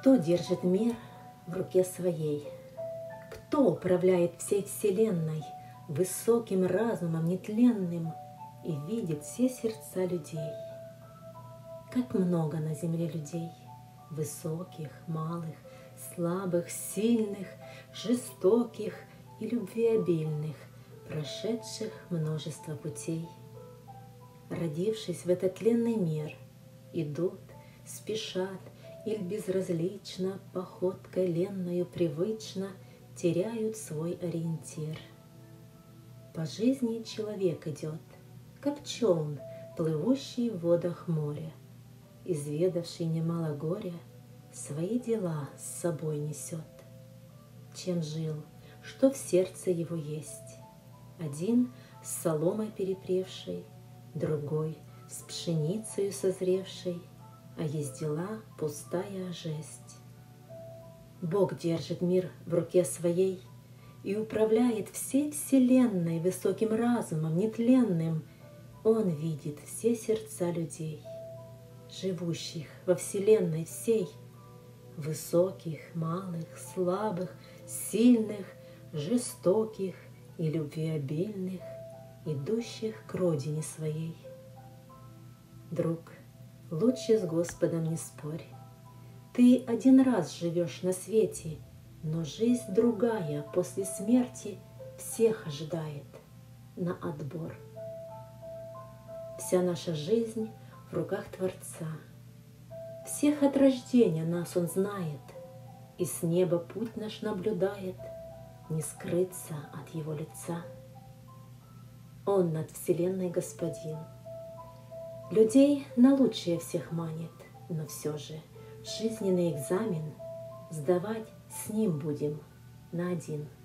Кто держит мир в руке своей? Кто управляет всей вселенной Высоким разумом нетленным И видит все сердца людей? Как много на земле людей, Высоких, малых, слабых, сильных, Жестоких и любвеобильных, Прошедших множество путей. Родившись в этот тленный мир, Идут, спешат — или безразлично, походкой ленною привычно теряют свой ориентир. По жизни человек идет, как челн, плывущий в водах моря, изведавший немало горя, свои дела с собой несет. Чем жил, что в сердце его есть, один с соломой перепревший, другой с пшеницей созревшей — а есть дела пустая жесть. Бог держит мир в руке своей и управляет всей вселенной высоким разумом нетленным. Он видит все сердца людей, живущих во вселенной всей, высоких, малых, слабых, сильных, жестоких и любвеобильных, идущих к родине своей. Друг, Лучше с Господом не спорь. Ты один раз живешь на свете, но жизнь другая после смерти всех ожидает на отбор. Вся наша жизнь в руках Творца. Всех от рождения нас Он знает, и с неба путь наш наблюдает, не скрыться от Его лица. Он над Вселенной Господин — Людей на лучшее всех манит, но все же жизненный экзамен сдавать с ним будем на один –